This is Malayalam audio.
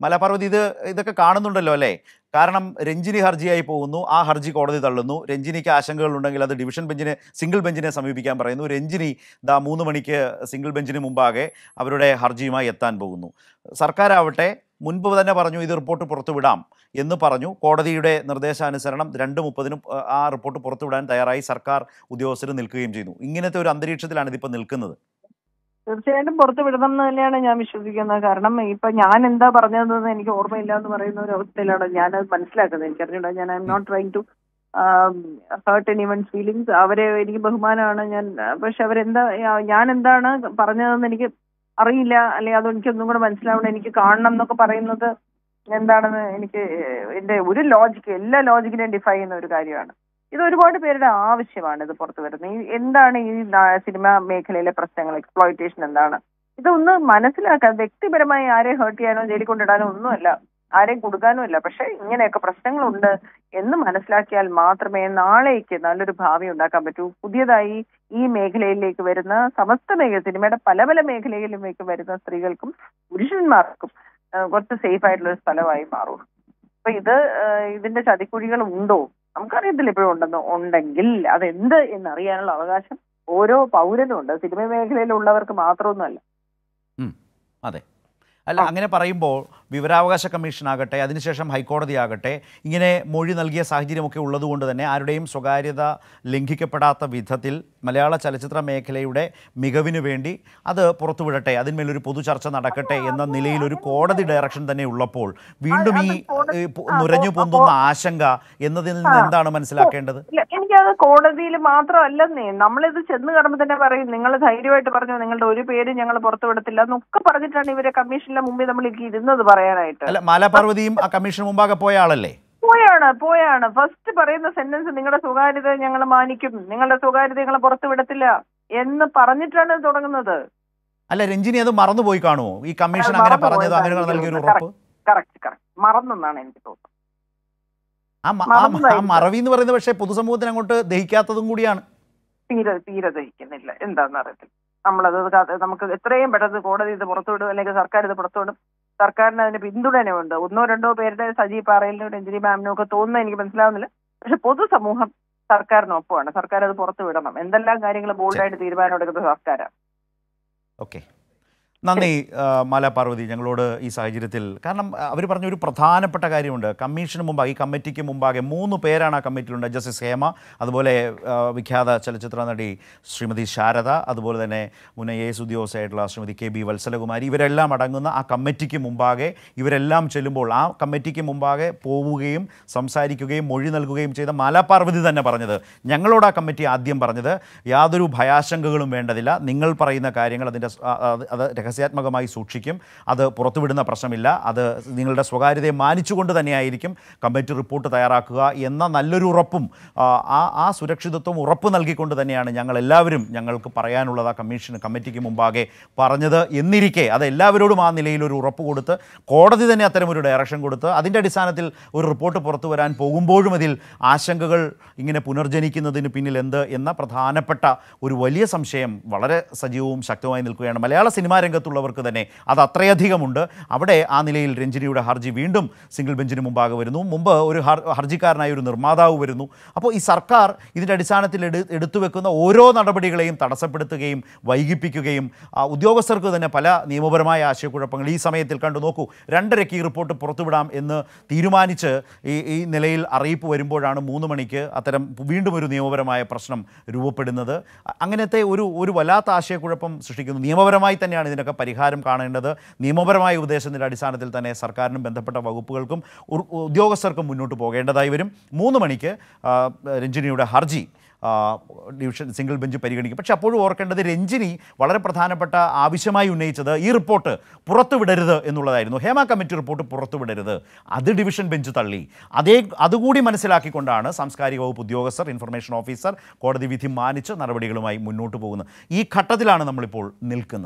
മലപാർവതി ഇത് ഇതൊക്കെ കാണുന്നുണ്ടല്ലോ അല്ലേ? കാരണം രഞ്ജിനി ഹർജിയായി പോകുന്നു ആ ഹർജി കോടതി തള്ളുന്നു. രഞ്ജിനിക്ക് ആശങ്കകൾ ഉണ്ടെങ്കിൽ അത് ഡിവിഷൻ ബെഞ്ചിനെ സിംഗിൾ ബെഞ്ചിനെ സമീപിക്കാൻ പറയുന്നു. രഞ്ജിനി ദാ മൂന്ന് മണിക്ക് സിംഗിൾ ബെഞ്ചിന് മുമ്പാകെ അവരുടെ ഹർജിയുമായി എത്താൻ പോകുന്നു. സർക്കാരാവട്ടെ മുൻപ് തന്നെ പറഞ്ഞു ഇത് റിപ്പോർട്ട് പുറത്തുവിടാം എന്ന് പറഞ്ഞു. കോടതിയുടെ നിർദ്ദേശാനുസരണം രണ്ട് മുപ്പതിനും ആ റിപ്പോർട്ട് പുറത്തുവിടാൻ തയ്യാറായി സർക്കാർ ഉദ്യോഗസ്ഥർ നിൽക്കുകയും ചെയ്യുന്നു ഇങ്ങനത്തെ ഒരു അന്തരീക്ഷത്തിലാണ് ഇതിപ്പോൾ നിൽക്കുന്നത്. തീർച്ചയായിട്ടും പുറത്തു വിടണം എന്ന് തന്നെയാണ് ഞാൻ വിശ്വസിക്കുന്നത്. കാരണം ഇപ്പൊ ഞാൻ എന്താ പറഞ്ഞതെന്ന് എനിക്ക് ഓർമ്മയില്ല എന്ന് പറയുന്ന ഒരു അവസ്ഥയിലാണ് ഞാനത് മനസ്സിലാക്കുന്നത്. എനിക്കറിഞ്ഞൂടാ ഞാൻ I am not trying to hurt any one feelings അവരെ എനിക്ക് ബഹുമാനമാണ് ഞാൻ പക്ഷെ അവരെന്താ ഞാൻ എന്താണ് പറഞ്ഞതെന്ന് എനിക്ക് അറിയില്ല. അല്ലെങ്കിൽ അത് എനിക്കൊന്നും കൂടെ മനസ്സിലാവണം എനിക്ക് കാണണം എന്നൊക്കെ പറയുന്നത് എന്താണെന്ന് എനിക്ക് എന്റെ ഒരു ലോജിക്ക് എല്ലാ ലോജിക്കിനെയും ഡിഫൈ ചെയ്യുന്ന ഒരു കാര്യമാണ്. ഇത് ഒരുപാട് പേരുടെ ആവശ്യമാണ് ഇത് പുറത്തു വരുന്നത്. ഈ എന്താണ് ഈ സിനിമ മേഖലയിലെ പ്രശ്നങ്ങൾ എക്സ്പ്ലോയിറ്റേഷൻ എന്താണ്? ഇതൊന്ന് മനസ്സിലാക്കാൻ വ്യക്തിപരമായി ആരെ ഹേർട്ട് ചെയ്യാനോ ജയിലിൽ കൊണ്ടിടാനോ ഒന്നുമല്ല. ആരെയും കൊടുക്കാനും ഇല്ല. പക്ഷെ ഇങ്ങനെയൊക്കെ പ്രശ്നങ്ങളുണ്ട് എന്ന് മനസ്സിലാക്കിയാൽ മാത്രമേ നാളേക്ക് നല്ലൊരു ഭാവി ഉണ്ടാക്കാൻ പറ്റൂ. പുതിയതായി ഈ മേഖലയിലേക്ക് വരുന്ന സമസ്ത മേഖല സിനിമയുടെ പല പല മേഖലയിലേക്ക് വരുന്ന സ്ത്രീകൾക്കും പുരുഷന്മാർക്കും കുറച്ച് സേഫ് ആയിട്ടുള്ള ഒരു സ്ഥലമായി മാറും. അപ്പൊ ഇത് ഇതിന്റെ ചതിക്കുഴികൾ ഉണ്ടോ? നമുക്കറിയത്തില്ല ഇപ്പോഴും ഉണ്ടെന്ന് ഉണ്ടെങ്കിൽ അതെന്ത് എന്നറിയാനുള്ള അവകാശം ഓരോ പൗരനും ഉണ്ട്. സിനിമ മേഖലയിലുള്ളവർക്ക് മാത്രമൊന്നുമല്ല. അതെ. അല്ല അങ്ങനെ പറയുമ്പോൾ വിവരാവകാശ കമ്മീഷൻ ആകട്ടെ അതിനുശേഷം ഹൈക്കോടതി ആകട്ടെ ഇങ്ങനെ മൊഴി നൽകിയ സാഹചര്യമൊക്കെ ഉള്ളതുകൊണ്ട് തന്നെ ആരുടെയും സ്വകാര്യത ലംഘിക്കപ്പെടാത്ത വിധത്തിൽ മലയാള ചലച്ചിത്ര മേഖലയുടെ മികവിന് വേണ്ടി അത് പുറത്തുവിടട്ടെ അതിന്മേലൊരു പൊതു ചർച്ച നടക്കട്ടെ എന്ന നിലയിൽ ഒരു കോടതി ഡയറക്ഷൻ തന്നെ ഉള്ളപ്പോൾ വീണ്ടും ഈ നുരഞ്ഞു പൊന്തുന്ന ആശങ്ക എന്നതിൽ നിന്ന് എന്താണ് മനസ്സിലാക്കേണ്ടത്? എനിക്കത് കോടതിയിൽ മാത്രമല്ലെന്നേ. നമ്മളിത് ചെന്ന് കടമ്പോൾ തന്നെ പറയും. നിങ്ങൾ ധൈര്യമായിട്ട് പറഞ്ഞു നിങ്ങളുടെ ഒരു പേര് ഞങ്ങൾ പുറത്തു വിടത്തില്ല എന്നൊക്കെ പറഞ്ഞിട്ടാണ് ഇവരെ കമ്മീഷന്റെ മുമ്പിൽ നമ്മൾ ഇരുന്നത് പറയാനായിട്ട്. അല്ല മാലാപാർവതിയും ആ കമ്മീഷൻ മുമ്പാകെ പോയ ആളല്ലേ? പോയാണ് പോയാണ്. ഫസ്റ്റ് പറയുന്ന സെന്റൻസ് നിങ്ങളുടെ സ്വകാര്യത ഞങ്ങൾ മാനിക്കും. നിങ്ങളുടെ സ്വകാര്യത ഞങ്ങൾ പുറത്തു വിടത്തില്ല എന്ന് പറഞ്ഞിട്ടാണ് തുടങ്ങുന്നത്. അല്ല രഞ്ജിനി അത് മറന്നുപോയി കാണുമോ? ഈ കമ്മീഷൻ അങ്ങനെ പറഞ്ഞത് അങ്ങനെ നൽകിയൊരു. ഉറപ്പ്? കറക്റ്റ് കറക്റ്റ് മറന്നെന്നാണ് എനിക്ക് തോന്നുന്നത്. ആ മറവി എന്ന് പറയുന്നത് പക്ഷേ പൊതുസമൂഹത്തിന് അങ്ങോട്ട് ദഹിക്കാത്തതും കൂടിയാണ്. തീരെ തീരെ ദഹിക്കുന്നില്ല. എന്താണെന്ന് അറിയത്തില്ല. നമ്മളത് നമുക്ക് എത്രയും പെട്ടെന്ന് കോടതി ഇത് പുറത്തുവിടും അല്ലെങ്കിൽ സർക്കാർ ഇത് പുറത്തുവിടും. സർക്കാരിന് അതിന് പിന്തുണയുണ്ട്. ഒന്നോ രണ്ടോ പേരുടെ സജി പാറയിലും രഞ്ജിനി മാമിനും ഒക്കെ തോന്നുന്നത് എനിക്ക് മനസ്സിലാവുന്നില്ല. പക്ഷെ പൊതുസമൂഹം സർക്കാരിനൊപ്പമാണ് സർക്കാർ അത് പുറത്തുവിടണം. എന്തെല്ലാം കാര്യങ്ങൾ ബോൾഡായിട്ട് തീരുമാനം എടുക്കുന്ന സർക്കാരാണ് ഓക്കെ. നന്ദി മാല പാർവതി ഞങ്ങളോട് ഈ സാഹചര്യത്തിൽ. കാരണം അവർ പറഞ്ഞ ഒരു പ്രധാനപ്പെട്ട കാര്യമുണ്ട്. കമ്മീഷന് മുമ്പാകെ ഈ കമ്മിറ്റിക്ക് മുമ്പാകെ മൂന്ന് പേരാണ് ആ കമ്മിറ്റിയിലുണ്ട്. ജസ്റ്റിസ് ഹേമ അതുപോലെ വിഖ്യാത ചലച്ചിത്ര നടി ശ്രീമതി ശാരദ അതുപോലെ തന്നെ മുൻ എ എസ് ഉദ്യോഗസ്ഥയായിട്ടുള്ള ശ്രീമതി കെ ബി വത്സലകുമാരി. ഇവരെല്ലാം അടങ്ങുന്ന ആ കമ്മിറ്റിക്ക് മുമ്പാകെ ഇവരെല്ലാം ചെല്ലുമ്പോൾ ആ കമ്മിറ്റിക്ക് മുമ്പാകെ പോവുകയും സംസാരിക്കുകയും മൊഴി നൽകുകയും ചെയ്ത മാലാ പാർവതി തന്നെ പറഞ്ഞത്. ഞങ്ങളോട് ആ കമ്മിറ്റി ആദ്യം പറഞ്ഞത് യാതൊരു ഭയാശങ്കകളും വേണ്ടതില്ല. നിങ്ങൾ പറയുന്ന കാര്യങ്ങൾ അതിന്റെ അത് അത് രഹസ്യാത്മകമായി സൂക്ഷിക്കും. അത് പുറത്തുവിടുന്ന പ്രശ്നമില്ല. അത് നിങ്ങളുടെ സ്വകാര്യതയെ മാനിച്ചുകൊണ്ട് തന്നെയായിരിക്കും കമ്മിറ്റി റിപ്പോർട്ട് തയ്യാറാക്കുക എന്ന നല്ലൊരു ഉറപ്പും ആ, ആ സുരക്ഷിതത്വം ഉറപ്പ് നൽകിക്കൊണ്ട് തന്നെയാണ് ഞങ്ങൾ എല്ലാവരും ഞങ്ങൾക്ക് പറയാനുള്ളത് ആ കമ്മീഷൻ കമ്മിറ്റിക്ക് മുമ്പാകെ പറഞ്ഞത് എന്നിരിക്കെ. അത് എല്ലാവരോടും ആ നിലയിൽ ഒരു ഉറപ്പ് കൊടുത്ത് കോടതി തന്നെ അത്തരം ഒരു ഡയറക്ഷൻ കൊടുത്ത് അതിന്റെ അടിസ്ഥാനത്തിൽ ഒരു റിപ്പോർട്ട് പുറത്തു വരാൻ പോകുമ്പോഴും അതിൽ ആശങ്കകൾ ഇങ്ങനെ പുനർജനിക്കുന്നതിന് പിന്നിൽ എന്ത് എന്ന പ്രധാനപ്പെട്ട ഒരു വലിയ സംശയം വളരെ സജീവവും ശക്തമായി നിൽക്കുകയാണ്. മലയാള സിനിമാ രംഗത്തുള്ളവർക്ക് തന്നെ അത് അത്രയധികമുണ്ട്. അവിടെ ആ നിലയിൽ രഞ്ജിനിയുടെ ഹർജി വീണ്ടും സിംഗിൾ ബെഞ്ചിന് മുമ്പാകെ വരുന്നു. മുമ്പ് ഒരു ഹർ- ഹർജിക്കാരനായ ഒരു നിർമ്മാതാവ് വരുന്നു. അപ്പോൾ ഈ സർക്കാർ ഇതിന്റെ അടിസ്ഥാനത്തിൽ എടു എടുത്തു വെക്കുന്ന ഓരോ നടപടികളെയും തടസ്സപ്പെടുത്തുകയും വൈകിപ്പിക്കുകയും ഉദ്യോഗസ്ഥർക്ക് തന്നെ പല നിയമപരമായ ആശയക്കുഴപ്പങ്ങൾ ഈ സമയത്തിൽ കണ്ടു നോക്കൂ. രണ്ടരയ്ക്ക് ഈ റിപ്പോർട്ട് പുറത്തുവിടാം എന്ന് തീരുമാനിച്ച് ഈ ഈ നിലയിൽ അറിയിപ്പ് വരുമ്പോഴാണ് മൂന്ന് മണിക്ക് അത്തരം വീണ്ടും ഒരു നിയമപരമായ പ്രശ്നം രൂപപ്പെടുന്നത്. അങ്ങനത്തെ ഒരു ഒരു വല്ലാത്ത ആശയക്കുഴപ്പം സൃഷ്ടിക്കുന്നു. നിയമപരമായി തന്നെയാണ് ഇതിനൊക്കെ പരിഹാരം കാണേണ്ടത് നിയമപരമായ ഉപദേശത്തിന്റെ അടിസ്ഥാനത്തിൽ തന്നെ സർക്കാരിനും ബന്ധപ്പെട്ട വകുപ്പുകൾക്കും ഉദ്യോഗസ്ഥർക്കും മുന്നോട്ട് പോകേണ്ടതായി വരും. മൂന്ന് മണിക്ക് രഞ്ജിനിയുടെ ഹർജി ഡിവിഷൻ സിംഗിൾ ബെഞ്ച് പരിഗണിക്കും. പക്ഷേ അപ്പോഴും ഓർക്കേണ്ടത് രഞ്ജിനി വളരെ പ്രധാനപ്പെട്ട ആവശ്യമായി ഉന്നയിച്ചത് ഈ റിപ്പോർട്ട് പുറത്തുവിടരുത് എന്നുള്ളതായിരുന്നു. ഹേമ കമ്മിറ്റി റിപ്പോർട്ട് പുറത്തുവിടരുത്. അത് ഡിവിഷൻ ബെഞ്ച് തള്ളി. അതേ അതുകൂടി മനസ്സിലാക്കിക്കൊണ്ടാണ് സാംസ്കാരിക വകുപ്പ് ഉദ്യോഗസ്ഥർ ഇൻഫർമേഷൻ ഓഫീസർ കോടതി വിധി മാനിച്ച് നടപടികളുമായി മുന്നോട്ട് പോകുന്നത്. ഈ ഘട്ടത്തിലാണ് നമ്മളിപ്പോൾ നിൽക്കുന്നത്.